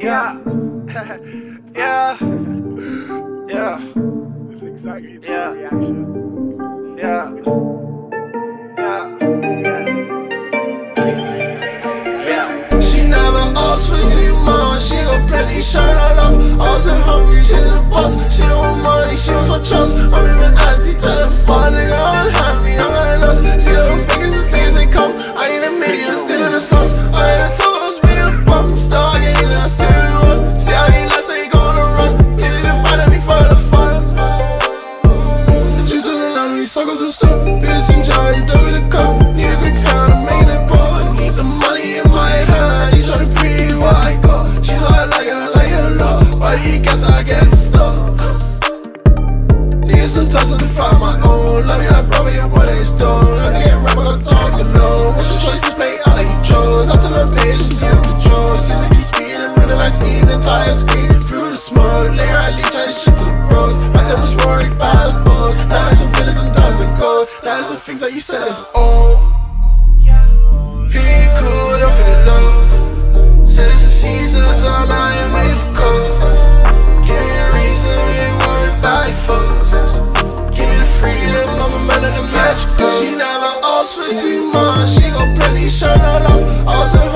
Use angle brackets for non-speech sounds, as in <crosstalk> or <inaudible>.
Yeah. <laughs> yeah. Yeah. It's exactly the Yeah. reaction. Yeah. Yeah. Yeah. She never asked for find my own. Love you like brother, you what they stole. I think rap, I got task alone. What's your choices? Play out that you chose. After the patience, you control. Season keep speeding, really nice, even the tire screen through the smoke. Later, I leech out shit to the bros. My dad was worried about the boat. Now there's some feelings and dimes and gold. Now there's some things that you said is old. He cool, I'm feeling low. ask for too much. She got plenty, shirt no love. I was a